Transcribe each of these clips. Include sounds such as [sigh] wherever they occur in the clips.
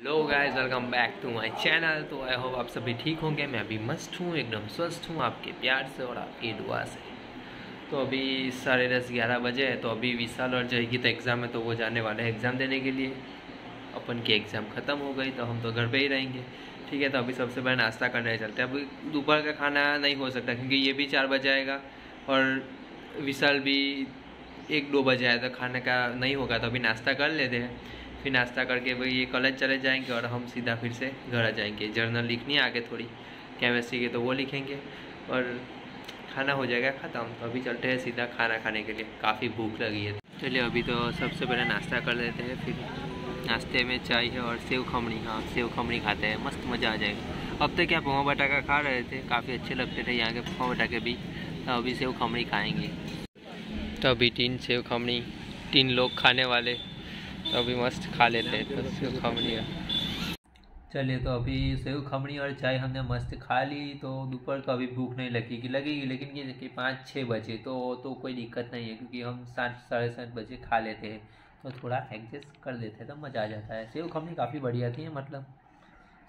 Hello guys welcome back to my channel तो I hope आप सभी ठीक होंगे। मैं अभी मस्त हूँ, एकदम स्वस्थ हूँ आपके प्यार से और आपकी दुआ से। तो अभी साढ़े दस ग्यारह बजे है तो अभी विशाल और जय की तो एग्ज़ाम है तो वो जाने वाले हैं एग्ज़ाम देने के लिए। अपन की एग्ज़ाम ख़त्म हो गई तो हम तो घर पर ही रहेंगे। ठीक है तो अभी सबसे पहले नाश्ता करने चलते हैं। अभी दोपहर का खाना नहीं हो सकता, क्योंकि ये भी चार बजे आएगा और विशाल भी एक दो बजे आए तो खाने का नहीं होगा तो अभी नाश्ता कर लेते हैं। फिर नाश्ता करके वही ये कॉलेज चले जाएँगे और हम सीधा फिर से घर आ जाएँगे। जर्नल लिखनी है, आगे थोड़ी केमिस्ट्री के तो वो लिखेंगे। और खाना हो जाएगा, ख़त्म। तो अभी चलते हैं सीधा खाना खाने के लिए। काफ़ी भूख लगी है। चलिए, अभी तो सबसे पहले नाश्ता कर लेते हैं। फिर नाश्ते में चाय है और सेव खमड़ी। हाँ सेव खमड़ी खाते हैं। मस्त मज़ा आ जाएगा। अब तक क्या, पोहा बटाका खा रहे थे। काफ़ी अच्छे लगते थे यहाँ के पोहा बटाके भी। तो अभी सेव खमणी खाएँगे। तो अभी तीन सेव खमणी तीन लोग खाने वाले। तो अभी मस्त खा लेते हैं तो सेव खमणी चलिए तो अभी सेव खमणी और चाय हमने मस्त खा ली तो दोपहर को अभी भूख नहीं लगेगी लगेगी लेकिन ये कि पाँच छः बजे तो तो कोई दिक्कत नहीं है, क्योंकि हम सात, साढ़े सात बजे खा लेते हैं। तो थोड़ा एडजस्ट कर लेते हैं तो मज़ा आ जाता है। सेव खमणी काफ़ी बढ़िया थी मतलब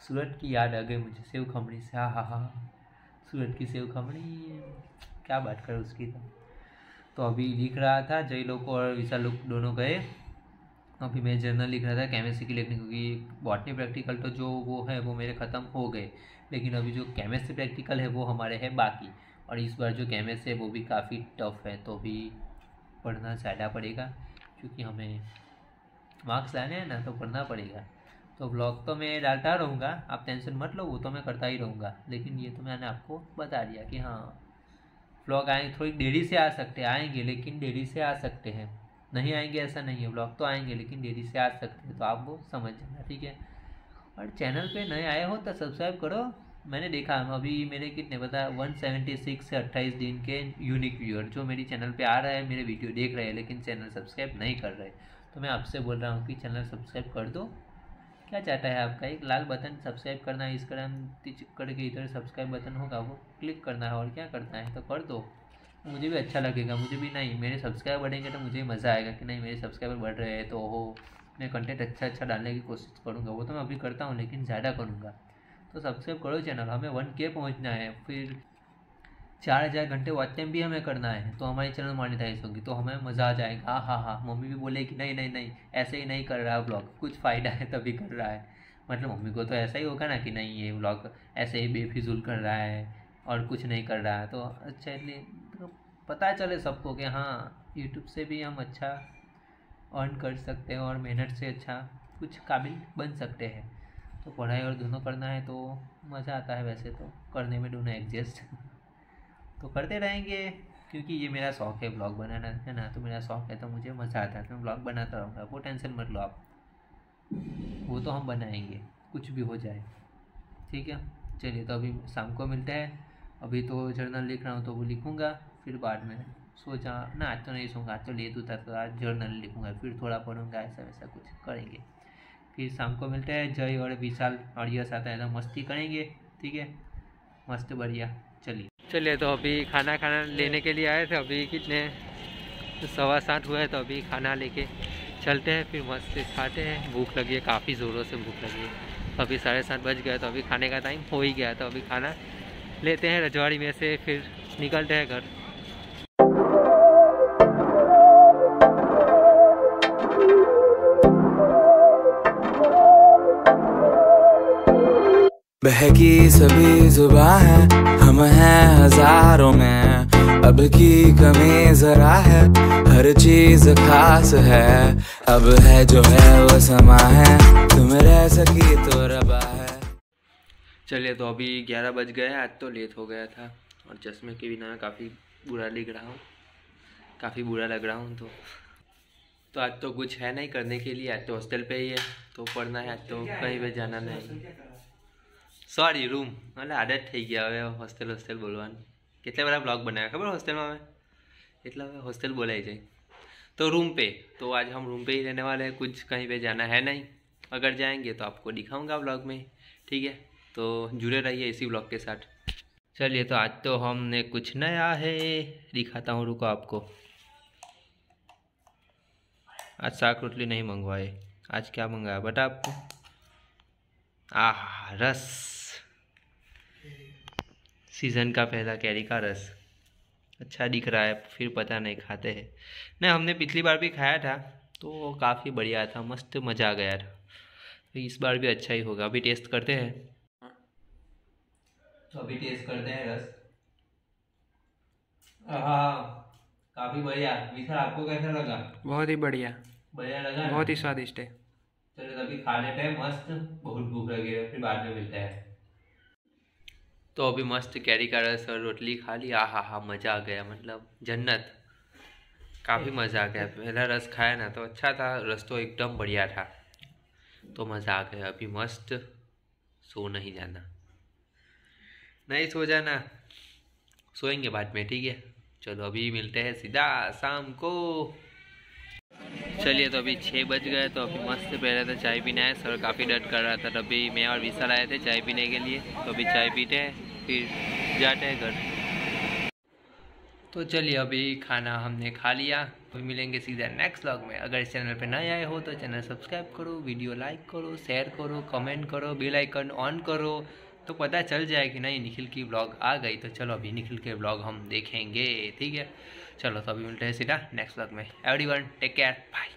सूरत की याद आ गई मुझे, सेव खमणी से। हाँ हाँ हाँ सूरत की सेव खमड़ी क्या बात करें उसकी तो। तो अभी लिख रहा था, जय लोग और विशाल लोग दोनों गए। अभी मैं जर्नल लिख रहा था केमिस्ट्री की लिखने, क्योंकि बॉटनी प्रैक्टिकल तो जो वो है, वो मेरे ख़त्म हो गए। लेकिन अभी जो केमिस्ट्री प्रैक्टिकल है, वो हमारे हैं बाकी। और इस बार जो केमिस्ट्री है, वो भी काफ़ी टफ है तो भी पढ़ना ज़्यादा पड़ेगा, क्योंकि हमें मार्क्स लाने हैं ना तो पढ़ना पड़ेगा। तो ब्लॉग तो मैं डालता रहूँगा, आप टेंशन मत लो, वो तो मैं करता ही रहूँगा। लेकिन ये तो मैंने आपको बता दिया कि हाँ ब्लॉग आएँगे थोड़ी देरी से आ सकते आएँगे, लेकिन देरी से आ सकते हैं। नहीं आएँगे, ऐसा नहीं है। ब्लॉग तो आएँगे, लेकिन देरी से आ सकते हैं तो आप वो समझ जाना, ठीक है? और चैनल पे नए आए हो तो सब्सक्राइब करो। मैंने देखा, अभी मेरे कितने सेवेंटी सिक्स से अट्ठाईस दिन के यूनिक व्यूअर जो मेरी चैनल पे आ रहा है, मेरे वीडियो देख रहे हैं, लेकिन चैनल सब्सक्राइब नहीं कर रहे। तो मैं आपसे बोल रहा हूँ कि चैनल सब्सक्राइब कर दो। क्या चाहता है आपका? एक लाल बटन सब्सक्राइब करना है, इसका नाम करके इधर सब्सक्राइब बटन होगा, वो क्लिक करना है, और क्या करना है? तो कर दो। मुझे भी अच्छा लगेगा, मुझे भी नहीं, मेरे सब्सक्राइबर बढ़ेंगे तो मुझे भी मज़ा आएगा कि नहीं, मेरे सब्सक्राइबर बढ़ रहे हैं तो हो मैं कंटेंट अच्छा अच्छा डालने की कोशिश करूँगा, वो तो मैं अभी करता हूँ लेकिन ज़्यादा करूँगा। तो सब्सक्राइब करो चैनल हमें वन के पहुँचना है, फिर चार हज़ार घंटे वॉच टाइम भी हमें करना है तो हमारे चैनल मोनिटाइज होगी तो हमें मज़ा आ जाएगा हाँ हाँ हाँ मम्मी भी बोलेगी नहीं नहीं नहीं, ऐसे ही नहीं कर रहा है ब्लॉग कुछ फ़ायदा है तभी कर रहा है। मतलब मम्मी को तो ऐसा ही होगा ना कि नहीं, ये ब्लॉग ऐसे ही बेफिजूल कर रहा है और कुछ नहीं कर रहा है तो अच्छा तो पता चले सबको कि हाँ यूट्यूब से भी हम अच्छा अर्न कर सकते हैं और मेहनत से अच्छा कुछ काबिल बन सकते हैं। तो पढ़ाई और दोनों करना है तो मज़ा आता है वैसे तो करने में दोनों एडजस्ट [laughs] तो करते रहेंगे, क्योंकि ये मेरा शौक़ है ब्लॉग बनाना, है ना? तो मेरा शौक़ है तो मुझे मज़ा आता है तो मैं ब्लॉग बनाता रहूँगा। वो टेंशन मत लो आप। वो तो हम बनाएँगे, कुछ भी हो जाए। ठीक है? चलिए तो अभी शाम को मिलते हैं। अभी तो जर्नल लिख रहा हूँ तो वो लिखूँगा। फिर बाद में सोचा, ना, आज तो नहीं सोऊँगा आज तो ले दूँ तो आज जर्नल लिखूँगा, फिर थोड़ा पढ़ूँगा, ऐसा वैसा कुछ करेंगे। फिर शाम को मिलते हैं, जय और विशाल और यश आता है तो मस्ती करेंगे, ठीक है? मस्त, बढ़िया, चलिए। चलिए तो अभी खाना खाना लेने के लिए आए थे, अभी कितने? सवा सात हुआ है तो अभी खाना लेके चलते हैं, फिर मस्त खाते हैं। भूख लगी है, काफ़ी ज़ोरों से भूख लगी है। अभी साढ़े सात बज गया तो अभी खाने का टाइम हो ही गया तो अभी खाना लेते हैं, रजवाड़ी में से फिर निकलते हैं घर। बहकी सभी जुबा है, हम हैं हज़ारों में। अब की कमी जरा है, हर चीज़ खास है। अब है जो है वो समा है, तुम रह सकी तो रबा है। चलिए तो अभी ग्यारह बज गए आज तो लेट हो गया था। और चश्मे के बिना मैं काफ़ी बुरा लिख रहा हूँ। काफ़ी बुरा लग रहा हूँ तो। तो आज तो कुछ है नहीं करने के लिए, आज तो हॉस्टल पे ही है तो पढ़ना है, आज तो कहीं पे जाना नहीं। સોરી રૂમ એટલે આદત થઈ ગયા હવે હોસ્ટેલ હોસ્ટેલ બોલવાની કેટલા બધા ब्लॉग बनाया खबर हॉस्टल में हमें इतना हॉस्टल बोला ही जाए तो रूम पे तो आज हम रूम पे ही रहने वाले हैं कुछ कहीं पे जाना है नहीं अगर जाएंगे तो आपको दिखाऊंगा ब्लॉग में ठीक है तो जुड़े रहिए इसी ब्लॉग के साथ चलिए तो आज तो हमने कुछ नया है दिखाता हूँ रुको आपको आज साग रोटली नहीं मंगवाए आज क्या मंगाया बता आपको आह रस सीज़न का पहला कैरी का रस। अच्छा दिख रहा है फिर पता नहीं खाते हैं। नहीं हमने पिछली बार भी खाया था तो काफ़ी बढ़िया था मस्त मज़ा आ गया था। तो इस बार भी अच्छा ही होगा। अभी टेस्ट करते हैं। तो अभी टेस्ट करते हैं रस। हाँ काफ़ी बढ़िया। विशाल आपको कैसा लगा? बहुत ही बढ़िया। बढ़िया लगा। बहुत ही स्वादिष्ट है। चलो अभी खा लेते हैं मस्त बहुत भूख लगी है फिर बाद में मिलते हैं। तो अभी मस्त कैरी का रस और रोटली खा ली आ हा हा मज़ा आ गया मतलब जन्नत। काफ़ी मज़ा आ गया। पहला रस खाया ना तो अच्छा था, रस तो एकदम बढ़िया था। तो मज़ा आ गया, अभी मस्त, सो नहीं जाना। नहीं सो जाना, सोएँगे बाद में, ठीक है? चलो, अभी मिलते हैं सीधा शाम को। चलिए तो अभी छः बज गए तो अभी मस्त, पहले तो चाय पीना है। सर काफ़ी डर कर रहा था तभी मैं और विशाल आए थे चाय पीने के लिए तो अभी चाय पीते हैं। फिर जाते हैं घर। तो चलिए अभी खाना हमने खा लिया। अभी मिलेंगे सीधा नेक्स्ट व्लॉग में। अगर इस चैनल पे नए आए हो तो चैनल सब्सक्राइब करो वीडियो लाइक करो शेयर करो कमेंट करो बेल आइकन ऑन करो। तो पता चल जाए कि नहीं, निखिल की ब्लॉग आ गई। तो चलो अभी निखिल के ब्लॉग हम देखेंगे, ठीक है? चलो तो अभी मिलते हैं सीधा नेक्स्ट ब्लॉग में। Every take care bye